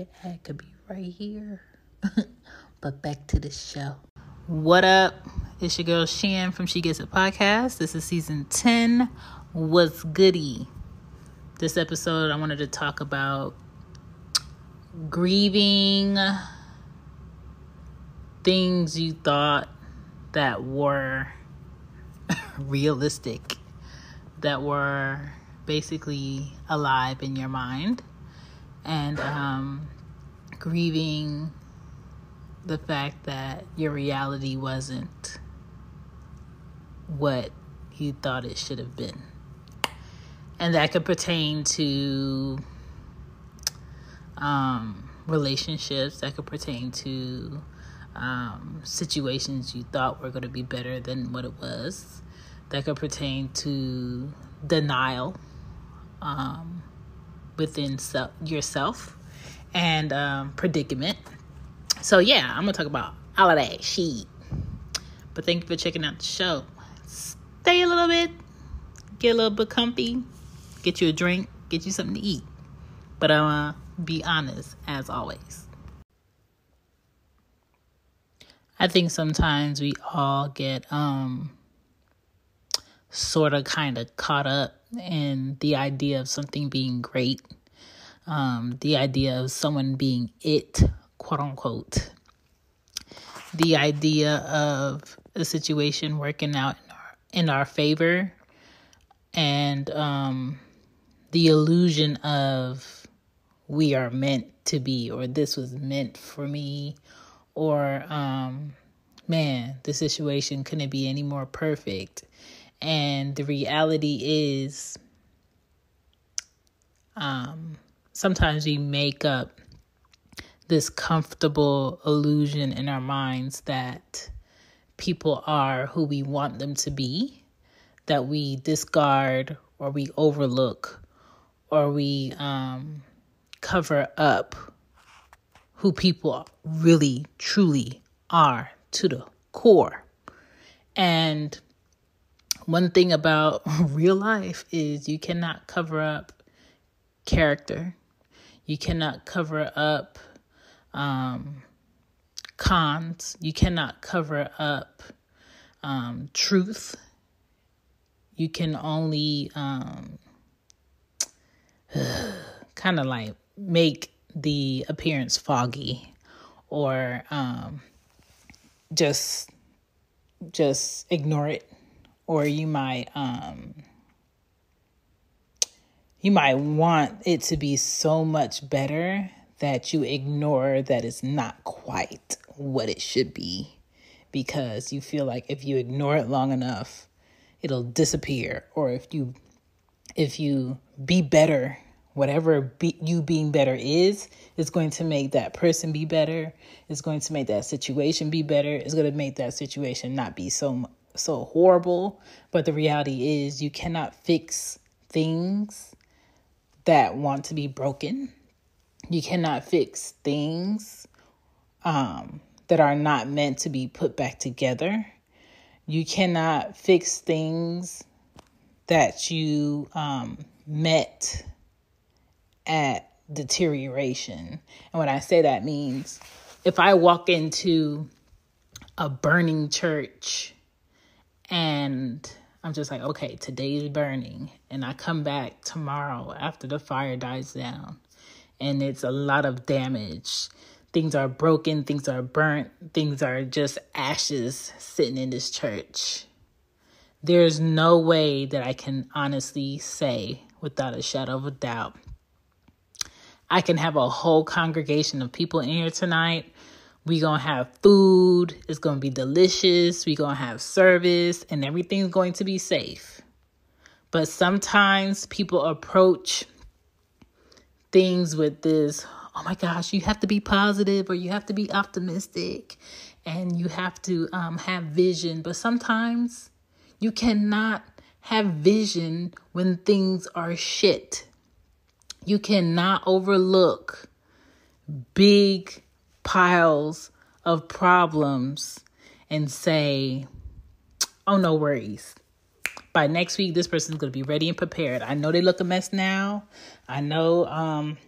your could be right here. but back to the show. What up? It's your girl Shan from She Gets It Podcast. This is season 10. What's goody? This episode, I wanted to talk about grieving things you thought that were realistic, that were basically alive in your mind, and um, grieving the fact that your reality wasn't what you thought it should have been. And that could pertain to um, relationships, that could pertain to um, situations you thought were going to be better than what it was, that could pertain to denial um, within self, yourself and um, predicament. So, yeah, I'm going to talk about all of that shit. But thank you for checking out the show. Stay a little bit, get a little bit comfy, get you a drink, get you something to eat. But uh, be honest as always. I think sometimes we all get um sort of kind of caught up in the idea of something being great, um, the idea of someone being it, quote unquote, the idea of a situation working out in our, in our favor, and um, the illusion of we are meant to be, or this was meant for me, or um, man, the situation couldn't be any more perfect and the reality is, um, sometimes we make up this comfortable illusion in our minds that people are who we want them to be, that we discard or we overlook or we um, cover up who people really, truly are to the core. And one thing about real life is you cannot cover up character. You cannot cover up um, cons. You cannot cover up um, truth. You can only um, kind of like make the appearance foggy or um, just just ignore it or you might um you might want it to be so much better that you ignore that it's not quite what it should be. Because you feel like if you ignore it long enough it'll disappear. Or if you if you be better whatever be, you being better is is going to make that person be better. Is going to make that situation be better. Is going to make that situation not be so so horrible, but the reality is you cannot fix things that want to be broken. You cannot fix things um, that are not meant to be put back together. You cannot fix things that you um, met at deterioration. And when I say that means if I walk into a burning church and I'm just like, okay, today's burning. And I come back tomorrow after the fire dies down. And it's a lot of damage. Things are broken, things are burnt, things are just ashes sitting in this church. There's no way that I can honestly say, without a shadow of a doubt, I can have a whole congregation of people in here tonight we gonna have food. It's gonna be delicious. We gonna have service and everything's going to be safe. But sometimes people approach things with this oh my gosh you have to be positive or you have to be optimistic and you have to um, have vision. But sometimes you cannot have vision when things are shit. You cannot overlook big piles of problems and say, oh, no worries. By next week, this person's going to be ready and prepared. I know they look a mess now. I know um,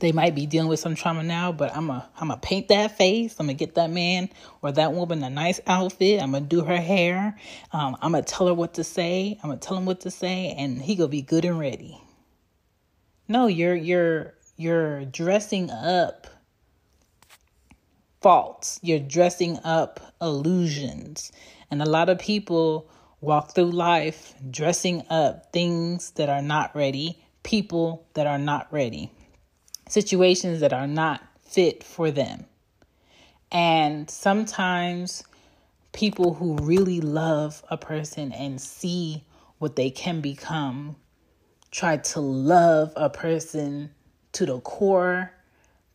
They might be dealing with some trauma now, but I'm a I'm gonna paint that face. I'm gonna get that man or that woman a nice outfit. I'm gonna do her hair. Um, I'm gonna tell her what to say. I'm gonna tell him what to say, and he gonna be good and ready. No, you're you're you're dressing up faults. You're dressing up illusions, and a lot of people walk through life dressing up things that are not ready, people that are not ready situations that are not fit for them. And sometimes people who really love a person and see what they can become try to love a person to the core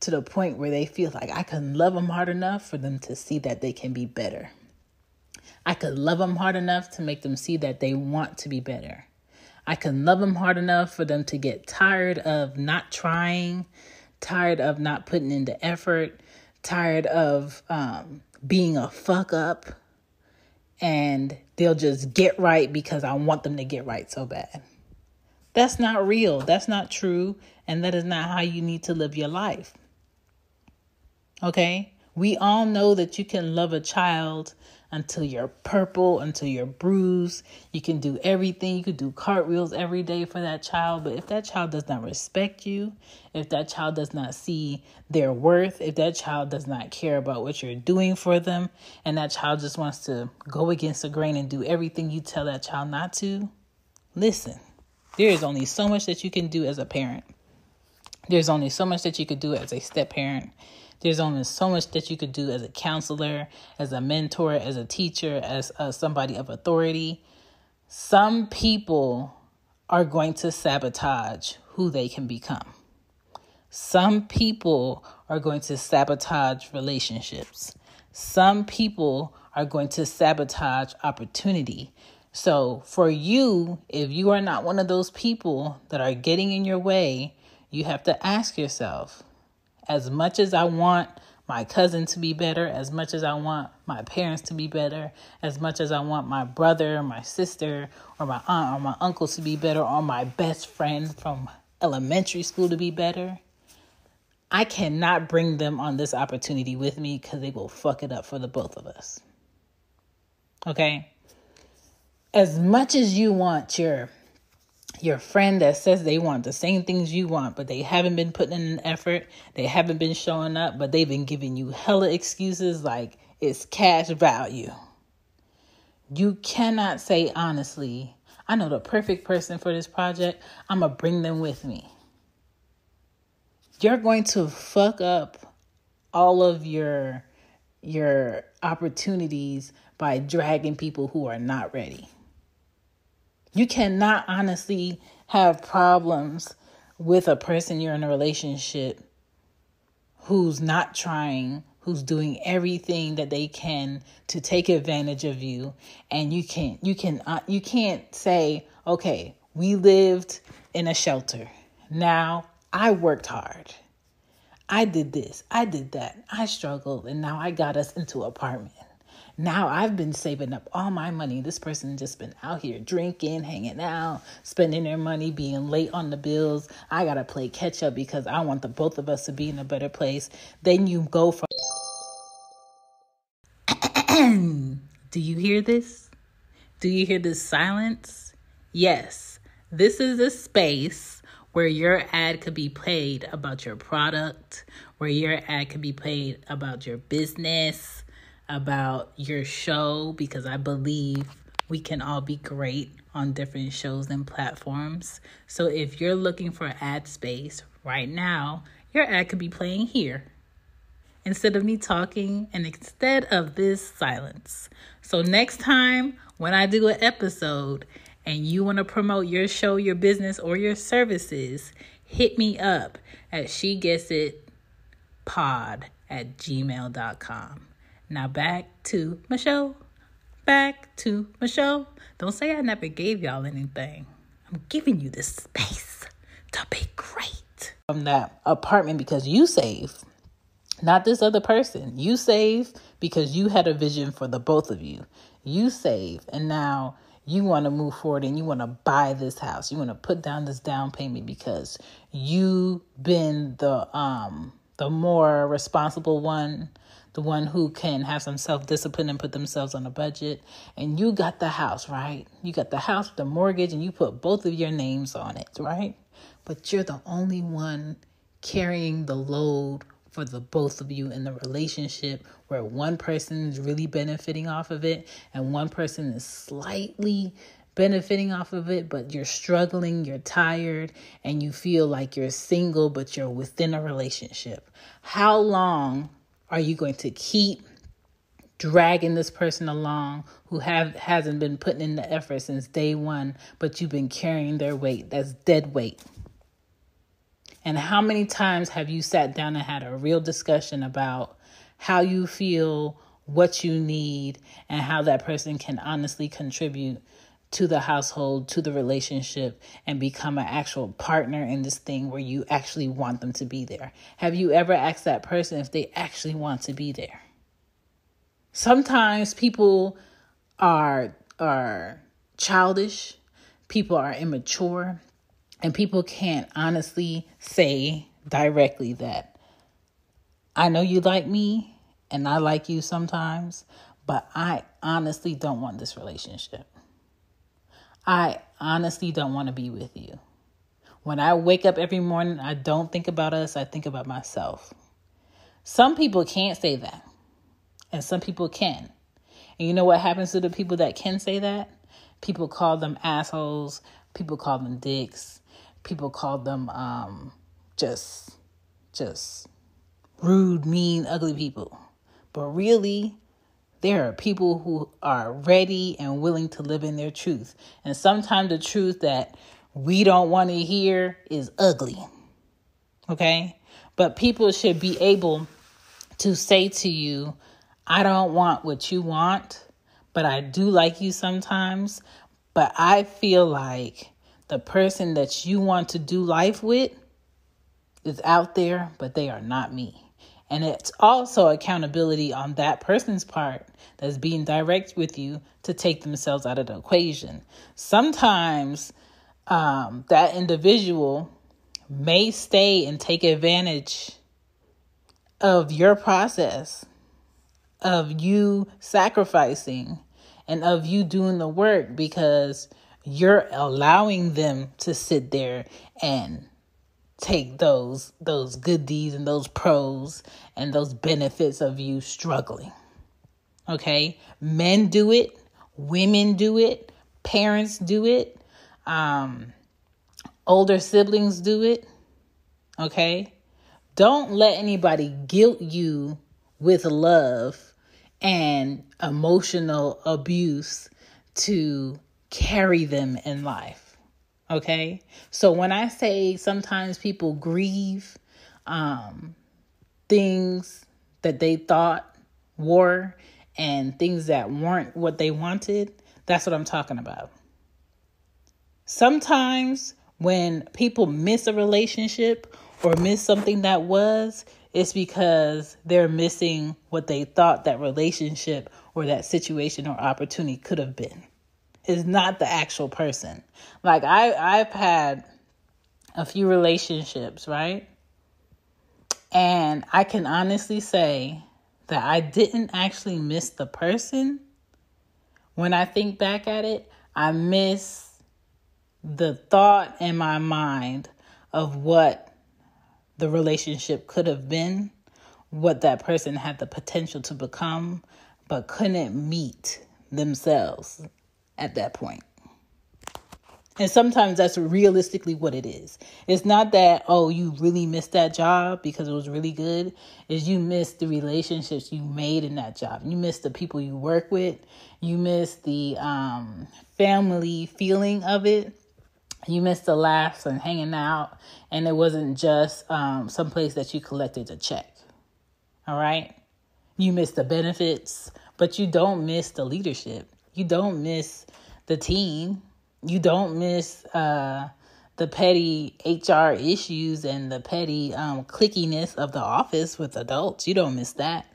to the point where they feel like I can love them hard enough for them to see that they can be better. I could love them hard enough to make them see that they want to be better. I can love them hard enough for them to get tired of not trying, tired of not putting in the effort, tired of um, being a fuck up, and they'll just get right because I want them to get right so bad. That's not real. That's not true. And that is not how you need to live your life. Okay? We all know that you can love a child until you're purple, until you're bruised. You can do everything. You could do cartwheels every day for that child. But if that child does not respect you, if that child does not see their worth, if that child does not care about what you're doing for them, and that child just wants to go against the grain and do everything you tell that child not to, listen, there is only so much that you can do as a parent. There's only so much that you could do as a step parent. There's only so much that you could do as a counselor, as a mentor, as a teacher, as uh, somebody of authority. Some people are going to sabotage who they can become. Some people are going to sabotage relationships. Some people are going to sabotage opportunity. So, for you, if you are not one of those people that are getting in your way, you have to ask yourself as much as I want my cousin to be better, as much as I want my parents to be better, as much as I want my brother my sister or my aunt or my uncle to be better, or my best friend from elementary school to be better, I cannot bring them on this opportunity with me because they will fuck it up for the both of us. Okay? As much as you want your your friend that says they want the same things you want, but they haven't been putting in an effort, they haven't been showing up, but they've been giving you hella excuses like it's cash value. You cannot say honestly, I know the perfect person for this project, I'm gonna bring them with me. You're going to fuck up all of your your opportunities by dragging people who are not ready. You cannot honestly have problems with a person you're in a relationship who's not trying, who's doing everything that they can to take advantage of you and you can't you can uh, you can't say, "Okay, we lived in a shelter. Now I worked hard. I did this, I did that. I struggled and now I got us into apartment." Now I've been saving up all my money. This person just been out here drinking, hanging out, spending their money, being late on the bills. I gotta play catch up because I want the both of us to be in a better place. Then you go from. Do you hear this? Do you hear this silence? Yes, this is a space where your ad could be played about your product, where your ad could be played about your business, about your show because I believe we can all be great on different shows and platforms. So if you're looking for ad space right now, your ad could be playing here instead of me talking and instead of this silence. So next time when I do an episode and you want to promote your show, your business, or your services, hit me up at she gets it pod at gmail.com. Now back to show. Back to show. Don't say I never gave y'all anything. I'm giving you the space to be great. From that apartment because you save, not this other person. You save because you had a vision for the both of you. You save, and now you want to move forward and you want to buy this house. You want to put down this down payment because you've been the um the more responsible one, the one who can have some self-discipline and put themselves on a budget. And you got the house, right? You got the house, the mortgage and you put both of your names on it, right? But you're the only one carrying the load for the both of you in the relationship where one person is really benefiting off of it and one person is slightly benefiting off of it, but you're struggling, you're tired, and you feel like you're single, but you're within a relationship. How long are you going to keep dragging this person along who have hasn't been putting in the effort since day one, but you've been carrying their weight? That's dead weight. And how many times have you sat down and had a real discussion about how you feel, what you need, and how that person can honestly contribute to the household, to the relationship, and become an actual partner in this thing where you actually want them to be there? Have you ever asked that person if they actually want to be there? Sometimes people are are childish, people are immature, and people can't honestly say directly that I know you like me and I like you sometimes, but I honestly don't want this relationship. I honestly don't want to be with you. When I wake up every morning, I don't think about us, I think about myself. Some people can't say that, and some people can. And you know what happens to the people that can say that? People call them assholes, people call them dicks, people call them um, just, just rude, mean, ugly people. But really, there are people who are ready and willing to live in their truth. And sometimes the truth that we don't want to hear is ugly. Okay? But people should be able to say to you, I don't want what you want, but I do like you sometimes. But I feel like the person that you want to do life with is out there, but they are not me. And it's also accountability on that person's part that's being direct with you to take themselves out of the equation. Sometimes um, that individual may stay and take advantage of your process, of you sacrificing, and of you doing the work because you're allowing them to sit there and take those those good deeds and those pros and those benefits of you struggling. Okay? Men do it, women do it, parents do it, um older siblings do it. Okay? Don't let anybody guilt you with love and emotional abuse to carry them in life. Okay. So when I say sometimes people grieve um, things that they thought were and things that weren't what they wanted, that's what I'm talking about. Sometimes when people miss a relationship or miss something that was, it's because they're missing what they thought that relationship or that situation or opportunity could have been is not the actual person. Like I I've had a few relationships, right? And I can honestly say that I didn't actually miss the person. When I think back at it, I miss the thought in my mind of what the relationship could have been, what that person had the potential to become, but couldn't meet themselves at that point. And sometimes that's realistically what it is. It's not that, oh, you really missed that job because it was really good. Is you missed the relationships you made in that job. You missed the people you work with. You missed the um, family feeling of it. You missed the laughs and hanging out. And it wasn't just um, some place that you collected a check. All right? You missed the benefits, but you don't miss the leadership. You don't miss the team. You don't miss uh, the petty HR issues and the petty um, clickiness of the office with adults. You don't miss that.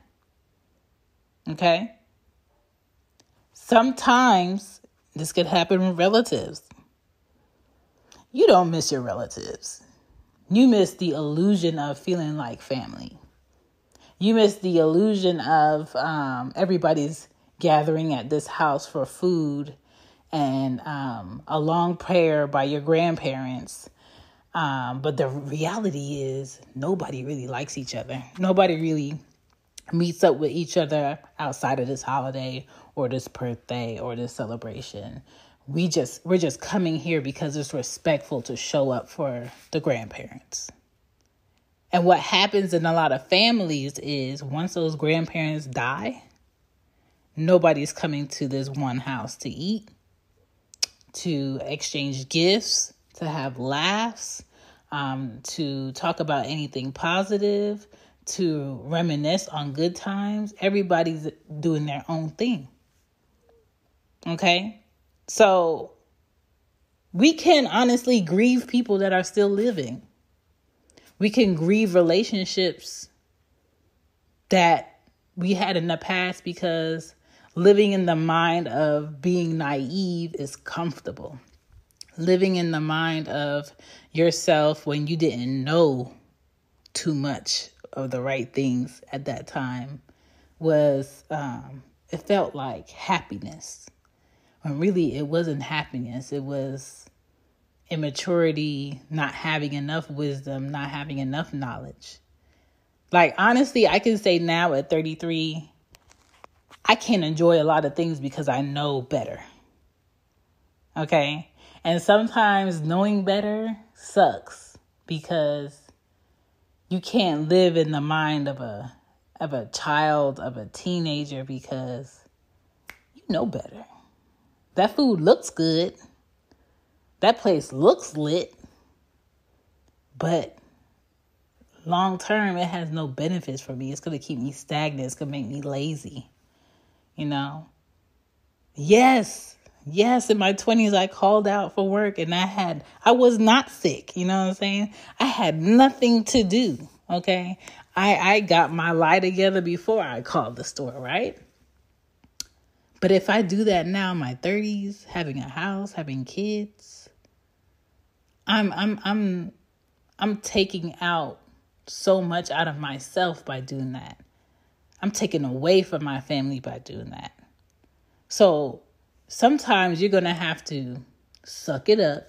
Okay? Sometimes This could happen with relatives. You don't miss your relatives. You miss the illusion of feeling like family. You miss the illusion of um, everybody's gathering at this house for food and um, a long prayer by your grandparents. Um, but the reality is, nobody really likes each other. Nobody really meets up with each other outside of this holiday or this birthday or this celebration. We just we're just coming here because it's respectful to show up for the grandparents. And what happens in a lot of families is once those grandparents die, nobody's coming to this one house to eat, to exchange gifts, to have laughs, um, to talk about anything positive, to reminisce on good times. Everybody's doing their own thing. Okay? So we can honestly grieve people that are still living. We can grieve relationships that we had in the past because living in the mind of being naive is comfortable. Living in the mind of yourself when you didn't know too much of the right things at that time was, um, it felt like happiness. When really it wasn't happiness, it was immaturity, not having enough wisdom, not having enough knowledge. Like, honestly, I can say now at 33, I can't enjoy a lot of things because I know better. Okay? And sometimes knowing better sucks because you can't live in the mind of a of a child, of a teenager because you know better. That food looks good. That place looks lit. But long term, it has no benefits for me. It's going to keep me stagnant. It's going to make me lazy. You know? Yes. Yes, in my 20s, I called out for work and I had, I was not sick. You know what I'm saying? I had nothing to do. Okay. I, I got my lie together before I called the store, right? But if I do that now in my 30s, having a house, having kids, I'm I'm I'm I'm taking out so much out of myself by doing that. I'm taking away from my family by doing that. So sometimes you're going to have to suck it up.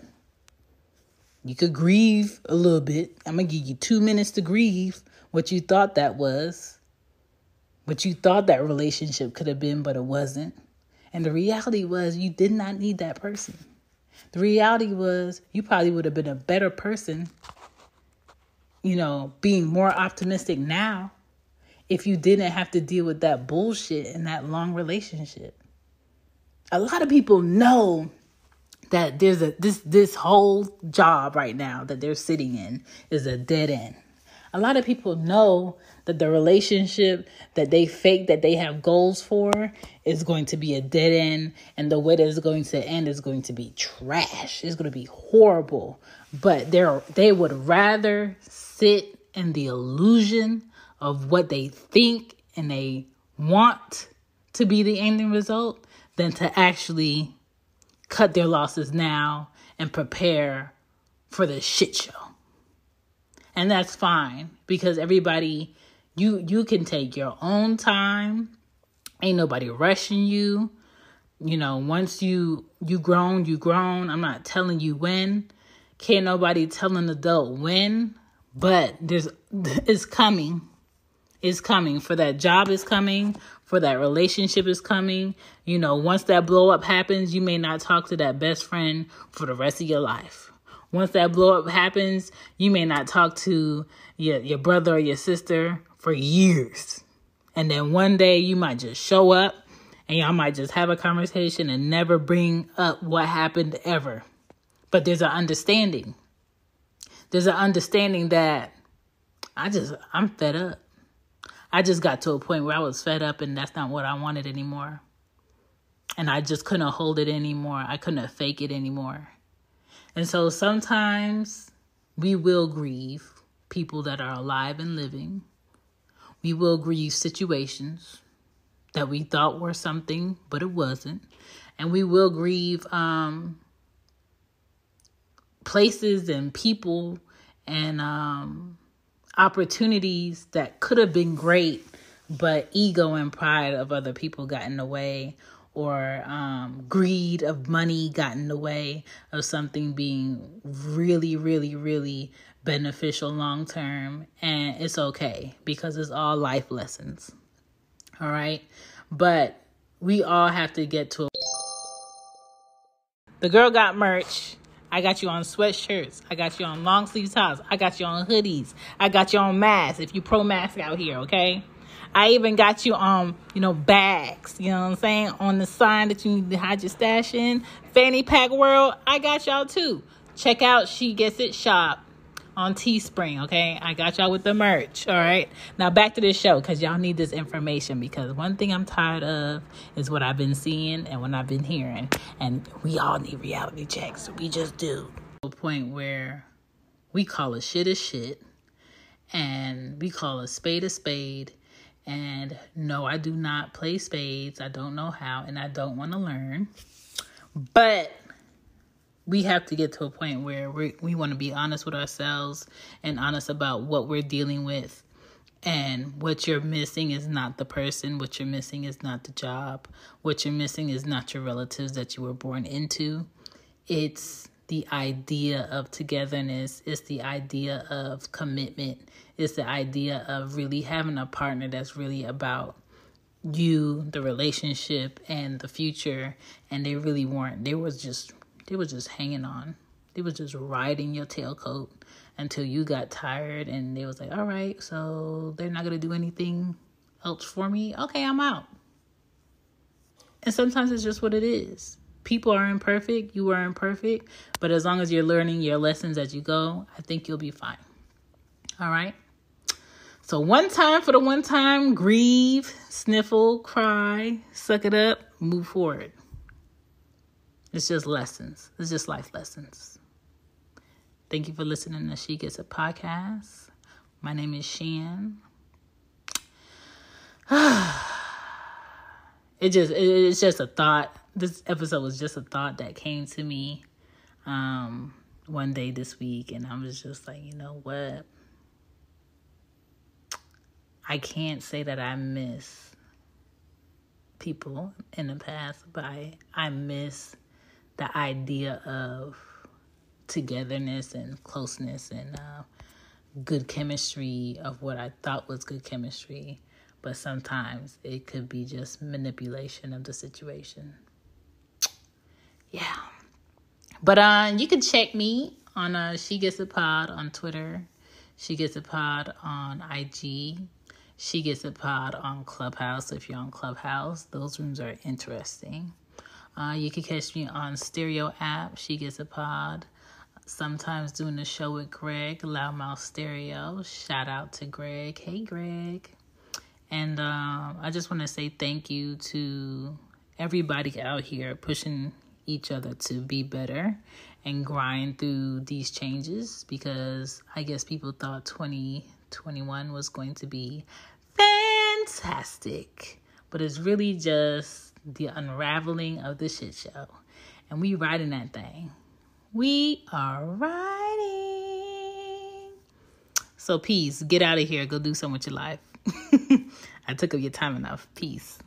You could grieve a little bit. I'm going to give you 2 minutes to grieve what you thought that was. What you thought that relationship could have been but it wasn't. And the reality was you did not need that person. The reality was, you probably would have been a better person, you know, being more optimistic now if you didn't have to deal with that bullshit in that long relationship. A lot of people know that there's a this this whole job right now that they're sitting in is a dead end. A lot of people know that the relationship that they fake that they have goals for is going to be a dead end and the way that it's going to end is going to be trash. It's going to be horrible. But they're they would rather sit in the illusion of what they think and they want to be the ending result than to actually cut their losses now and prepare for the shit show. And that's fine because everybody you you can take your own time. Ain't nobody rushing you. You know, once you you grown, you grown. I'm not telling you when. Can't nobody tell an adult when, but there's it's coming. It's coming. For that job is coming. For that relationship is coming. You know, once that blow up happens, you may not talk to that best friend for the rest of your life. Once that blow up happens, you may not talk to your, your brother or your sister for years. And then one day you might just show up and y'all might just have a conversation and never bring up what happened ever. But there's an understanding. There's an understanding that I just, I'm fed up. I just got to a point where I was fed up and that's not what I wanted anymore. And I just couldn't hold it anymore. I couldn't fake it anymore. And so sometimes we will grieve people that are alive and living. We will grieve situations that we thought were something, but it wasn't. and we will grieve um, places and people and um, opportunities that could have been great, but ego and pride of other people got in the way, or um, greed of money got in the way of something being really, really, really beneficial long term. And it's okay because it's all life lessons. All right. But we all have to get to a. The girl got merch. I got you on sweatshirts. I got you on long sleeve tops. I got you on hoodies. I got you on masks if you pro mask out here, okay? I even got you on, you know, bags, you know what I'm saying? On the sign that you need to hide your stash in. Fanny Pack World, I got y'all too. Check out She Gets It Shop on Teespring, okay? I got y'all with the merch, all right? Now back to this show because y'all need this information because one thing I'm tired of is what I've been seeing and what I've been hearing. And we all need reality checks. We just do. A point where we call a shit a shit and we call a spade a spade. And no, I do not play spades. I don't know how and I don't want to learn. But we have to get to a point where we we want to be honest with ourselves and honest about what we're dealing with. And what you're missing is not the person what you're missing is not the job what you're missing is not your relatives that you were born into. It's the idea of togetherness it's the idea of commitment it's the idea of really having a partner that's really about you the relationship and the future. And they really weren't they was just they were just hanging on. They was just riding your tailcoat until you got tired and they was like, all right, so they're not going to do anything else for me. Okay, I'm out. And sometimes it's just what it is. People are imperfect, you are imperfect, but as long as you're learning your lessons as you go, I think you'll be fine. All right? So, one time for the one time, grieve, sniffle, cry, suck it up, move forward. It's just lessons. It's just life lessons. Thank you for listening to She Gets It Podcast. My name is Shan. it just it's just a thought. This episode was just a thought that came to me um one day this week and I was just like, you know what? I can't say that I miss people in the past, but I, I miss the idea of togetherness and closeness and uh, good chemistry of what I thought was good chemistry, but sometimes it could be just manipulation of the situation. Yeah. But uh, you can check me on uh, She Gets It Pod on Twitter. She Gets It Pod on IG. She Gets It Pod on Clubhouse. If you're on Clubhouse, those rooms are interesting. Uh, you can catch me on Stereo app. She gets it pod. Sometimes doing the show with Greg, Loudmouth Stereo. Shout out to Greg. Hey, Greg. And um, I just want to say thank you to everybody out here pushing each other to be better and grind through these changes because I guess people thought 2021 was going to be fantastic. But it's really just the unraveling of the shit show. And we riding that thing. We are riding. So peace. Get out of here. Go do something with your life. I took up your time enough. Peace.